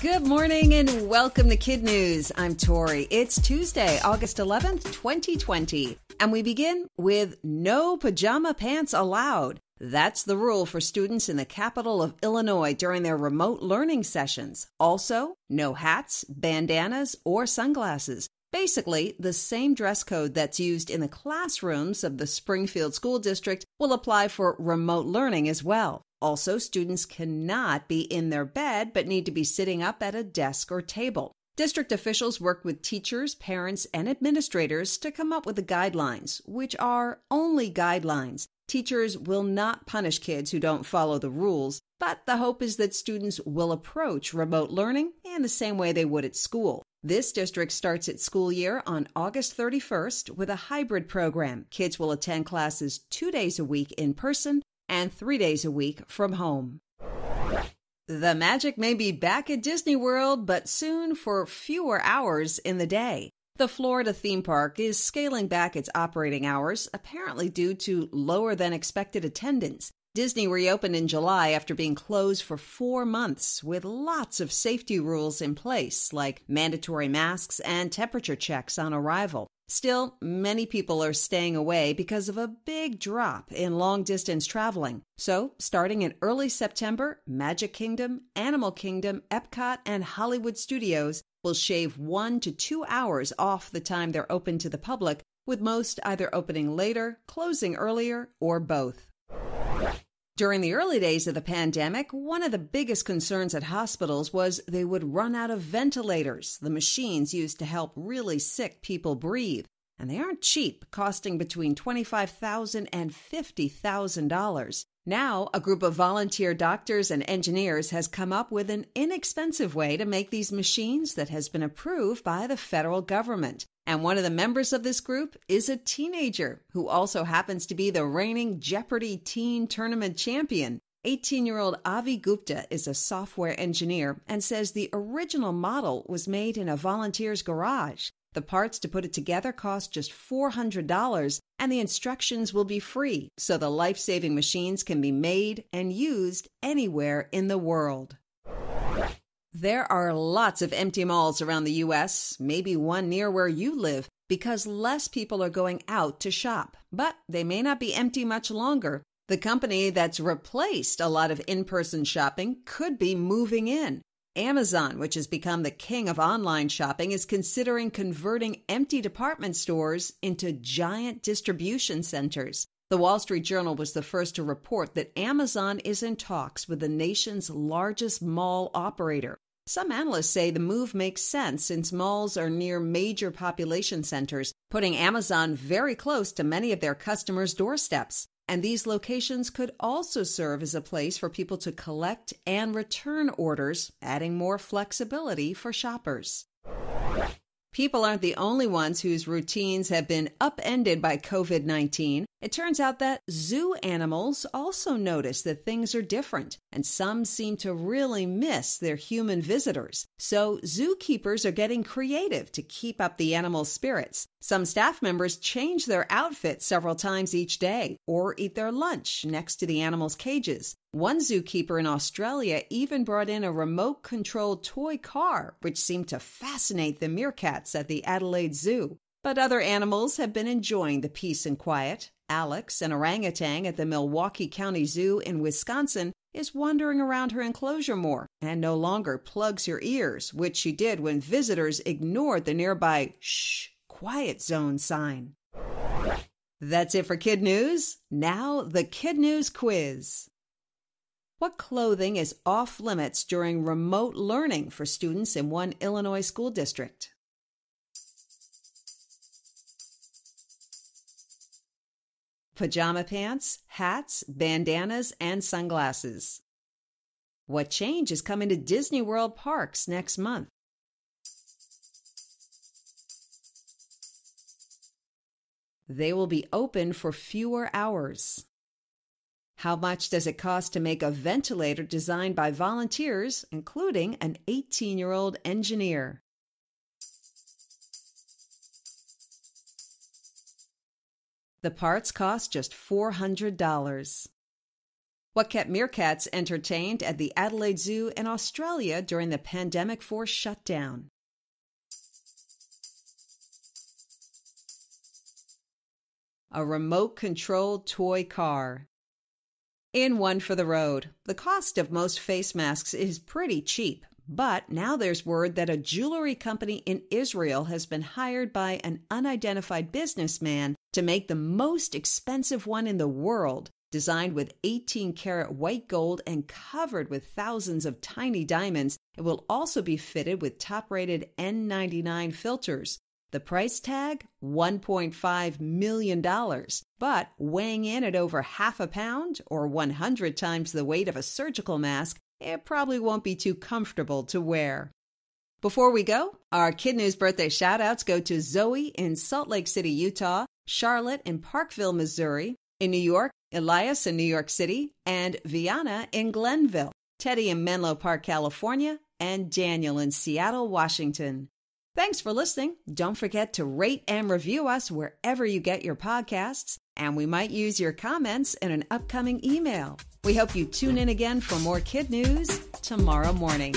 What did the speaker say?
Good morning and welcome to KidNuz. I'm Tori. It's Tuesday, August 11th, 2020. And we begin with no pajama pants allowed. That's the rule for students in the capital of Illinois during their remote learning sessions. Also, no hats, bandanas, or sunglasses. Basically, the same dress code that's used in the classrooms of the Springfield School District will apply for remote learning as well. Also, students cannot be in their bed but need to be sitting up at a desk or table. District officials worked with teachers, parents, and administrators to come up with the guidelines, which are only guidelines. Teachers will not punish kids who don't follow the rules, but the hope is that students will approach remote learning in the same way they would at school. This district starts its school year on August 31st with a hybrid program. Kids will attend classes two days a week in person and three days a week from home. The magic may be back at Disney World, but soon for fewer hours in the day. The Florida theme park is scaling back its operating hours, apparently due to lower than expected attendance. Disney reopened in July after being closed for four months with lots of safety rules in place, like mandatory masks and temperature checks on arrival. Still, many people are staying away because of a big drop in long distance traveling. So, starting in early September, Magic Kingdom, Animal Kingdom, Epcot, and Hollywood Studios will shave one to two hours off the time they're open to the public, with most either opening later, closing earlier, or both. During the early days of the pandemic, one of the biggest concerns at hospitals was they would run out of ventilators, the machines used to help really sick people breathe. And they aren't cheap, costing between $25,000 and $50,000. Now, a group of volunteer doctors and engineers has come up with an inexpensive way to make these machines that has been approved by the federal government. And one of the members of this group is a teenager who also happens to be the reigning Jeopardy Teen Tournament champion. 18 year old Avi Gupta is a software engineer and says the original model was made in a volunteer's garage. The parts to put it together cost just $400, and the instructions will be free, so the life saving machines can be made and used anywhere in the world. There are lots of empty malls around the U.S., maybe one near where you live, because less people are going out to shop. But they may not be empty much longer. The company that's replaced a lot of in person shopping could be moving in. Amazon, which has become the king of online shopping, is considering converting empty department stores into giant distribution centers. The Wall Street Journal was the first to report that Amazon is in talks with the nation's largest mall operator. Some analysts say the move makes sense since malls are near major population centers, putting Amazon very close to many of their customers' doorsteps. And these locations could also serve as a place for people to collect and return orders, adding more flexibility for shoppers. People aren't the only ones whose routines have been upended by COVID 19. It turns out that zoo animals also notice that things are different, and some seem to really miss their human visitors. So, zookeepers are getting creative to keep up the animals' spirits. Some staff members change their outfit several times each day or eat their lunch next to the animals' cages. One zookeeper in Australia even brought in a remote controlled toy car, which seemed to fascinate the meerkats at the Adelaide Zoo. But other animals have been enjoying the peace and quiet. Alex, an orangutan at the Milwaukee County Zoo in Wisconsin, is wandering around her enclosure more and no longer plugs her ears, which she did when visitors ignored the nearby shh, quiet zone sign. That's it for KidNuz. Now, the KidNuz quiz. What clothing is off limits during remote learning for students in one Illinois school district? Pajama pants, hats, bandanas, and sunglasses. What change is coming to Disney World parks next month? They will be open for fewer hours. How much does it cost to make a ventilator designed by volunteers, including an 18 year old engineer? The parts cost just $400. what kept meerkats entertained at the Adelaide Zoo in Australia during the pandemic forced shutdown. A remote controlled toy car. In one for the road. The cost of most face masks is pretty cheap, but now there's word that a jewelry company in Israel has been hired by an unidentified businessman to make the most expensive one in the world Designed with 18 karat white gold and covered with thousands of tiny diamonds, it will also be fitted with top rated N99 filters. The price tag $1.5 million, but weighing in at over half a pound or 100 times the weight of a surgical mask, it probably won't be too comfortable to wear. Before we go, our KidNuz birthday shout outs go to Zoe in Salt Lake City, Utah, Charlotte in Parkville, Missouri, in New York, Elias in New York City, and Viana in Glenville, Teddy in Menlo Park, California, and Daniel in Seattle, Washington. Thanks for listening. Don't forget to rate and review us wherever you get your podcasts, and we might use your comments in an upcoming email. We hope you tune in again for more kid news tomorrow morning.